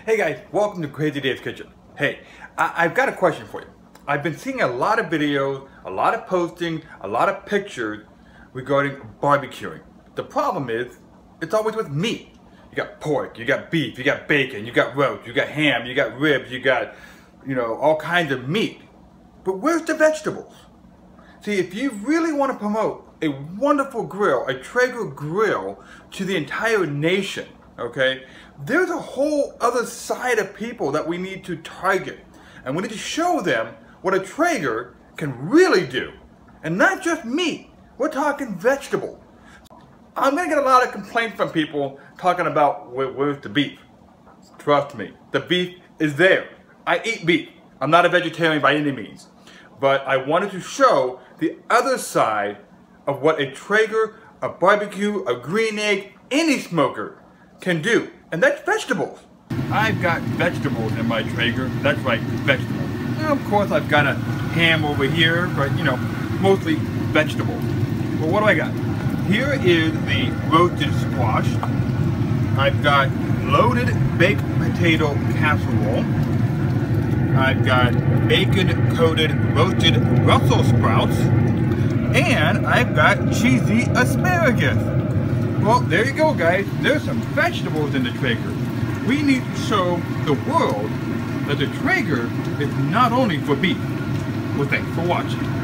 Hey guys, welcome to Crazy Dave's Kitchen. Hey, I- have got a question for you. I've been seeing a lot of videos, a lot of posting, a lot of pictures regarding barbecuing. The problem is, it's always with meat. You got pork, you got beef, you got bacon, you got roast, you got ham, you got ribs, you got, you know, all kinds of meat. But where's the vegetables? See, if you really want to promote a wonderful grill, a Traeger grill to the entire nation, okay, there's a whole other side of people that we need to target. And we need to show them what a Traeger can really do. And not just meat, we're talking vegetable. I'm gonna get a lot of complaints from people talking about where, where's the beef. Trust me, the beef is there. I eat beef. I'm not a vegetarian by any means. But I wanted to show the other side of what a Traeger, a barbecue, a green egg, any smoker can do. And that's vegetables. I've got vegetables in my Traeger. That's right, vegetables. Now, of course, I've got a ham over here, but you know, mostly vegetables. Well, what do I got? Here is the roasted squash. I've got loaded baked potato casserole. I've got bacon coated roasted Brussels sprouts. And I've got cheesy asparagus. Well, there you go, guys. There's some vegetables in the Traeger. We need to show the world that the Traeger is not only for beef. Well, thanks for watching.